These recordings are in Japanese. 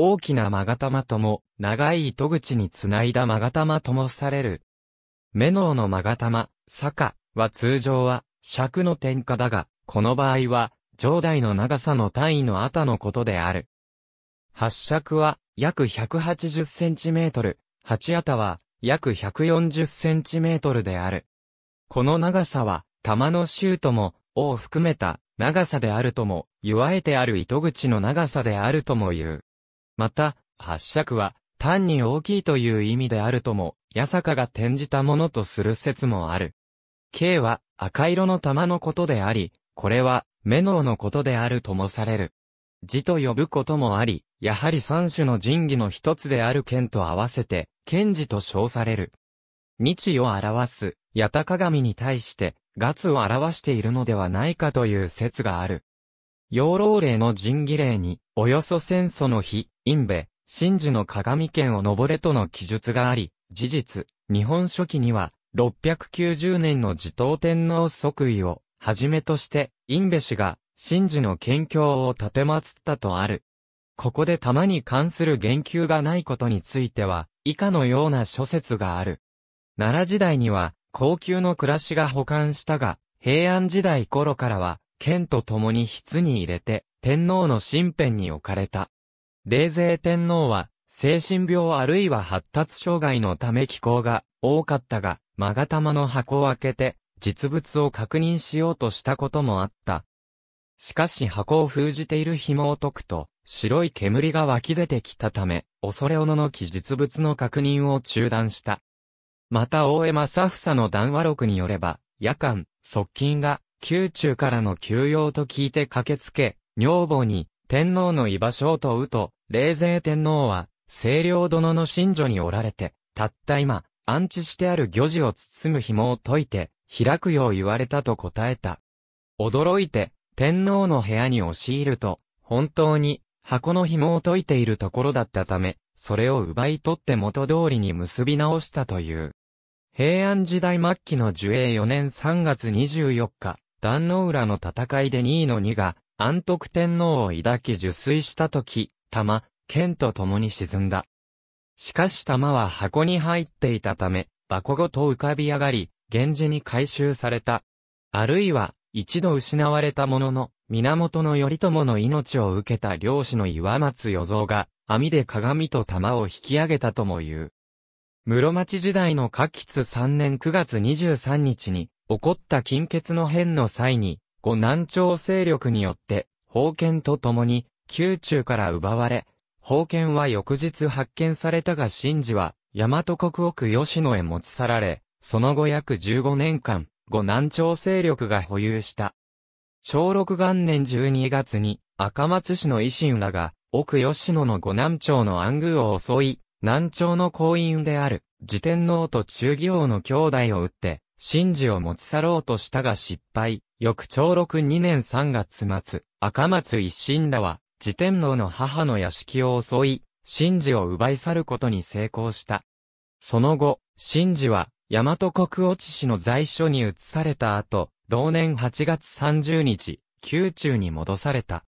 大きな勾玉とも、長い糸口につないだ勾玉ともされる。目脳の勾玉、坂は通常は、尺の点火だが、この場合は、上代の長さの単位のあたのことである。八尺は、約180センチメートル、八あたは、約140センチメートルである。この長さは、玉のシュートも、を含めた長さであるとも、言わえてある糸口の長さであるとも言う。また、八尺は、単に大きいという意味であるとも、八坂が転じたものとする説もある。K は赤色の玉のことであり、これは目脳のことであるともされる。字と呼ぶこともあり、やはり三種の神器の一つである剣と合わせて、剣字と称される。日を表す、八田鏡に対して、月を表しているのではないかという説がある。養老霊の神儀霊に、およそ戦争の日、陰部、真珠の鏡剣を登れとの記述があり、事実、日本書紀には、690年の持統天皇即位を、はじめとして、陰部氏が、真珠の剣境を立てまつったとある。ここで玉に関する言及がないことについては、以下のような諸説がある。奈良時代には、高級の暮らしが保管したが、平安時代頃からは、剣と共に筆に入れて、天皇の身辺に置かれた。霊勢天皇は、精神病あるいは発達障害のため気候が多かったが、勾玉の箱を開けて、実物を確認しようとしたこともあった。しかし箱を封じている紐を解くと、白い煙が湧き出てきたため、恐れおののき実物の確認を中断した。また大江正房の談話録によれば、夜間、側近が、宮中からの休養と聞いて駆けつけ、女房に、天皇の居場所を問うと、霊勢天皇は、清涼殿の寝女におられて、たった今、安置してある魚事を包む紐を解いて、開くよう言われたと答えた。驚いて、天皇の部屋に押し入ると、本当に箱の紐を解いているところだったため、それを奪い取って元通りに結び直したという。平安時代末期の樹永4年3月24日、壇の浦の戦いで2位の2が、安徳天皇を抱き受水した時、玉、剣と共に沈んだ。しかし玉は箱に入っていたため、箱ごと浮かび上がり、源氏に回収された。あるいは、一度失われたものの、源頼朝の命を受けた漁師の岩松与蔵が、網で鏡と玉を引き上げたとも言う。室町時代の夏吉3年9月23日に、起こった金欠の変の際に、五南朝勢力によって、宝剣と共に、宮中から奪われ、宝剣は翌日発見されたが真珠は、大和国奥吉野へ持ち去られ、その後約15年間、五南朝勢力が保有した。長禄元年12月に、赤松市の維新らが、奥吉野の五南朝の暗宮を襲い、南朝の公院である、自天皇と中義王の兄弟を撃って、神事を持ち去ろうとしたが失敗。翌長禄2年3月末、赤松一心らは、自天皇の母の屋敷を襲い、神事を奪い去ることに成功した。その後、神事は、大和国落市の在所に移された後、同年8月30日、宮中に戻された。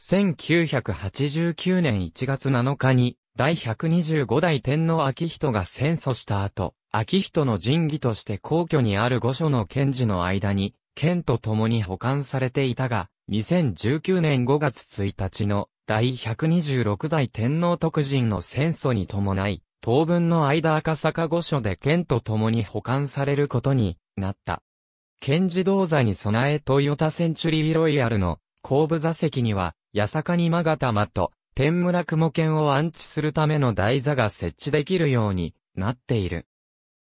1989年1月7日に、第125代天皇秋人が戦争した後、秋人の神儀として皇居にある御所の検事の間に、剣と共に保管されていたが、2019年5月1日の第126代天皇特人の戦争に伴い、当分の間赤坂御所で剣と共に保管されることになった。剣自動座に備えトヨタセンチュリーロイヤルの後部座席には、八坂に曲がたまと天村雲剣を安置するための台座が設置できるようになっている。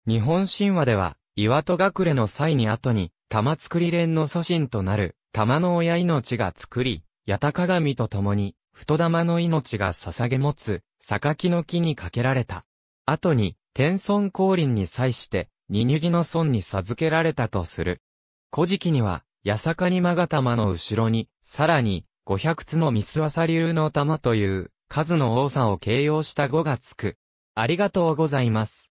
日本神話では、岩戸隠れの際に後に、玉作り連の祖神となる、玉の親命が作り、八田鏡と共に、太玉の命が捧げ持つ、榊の木にかけられた。後に、天孫降臨に際して、二ニギの孫に授けられたとする。古事記には、八坂に勾玉の後ろに、さらに、五百つのミスワサ流の玉という、数の多さを形容した語がつく。ありがとうございます。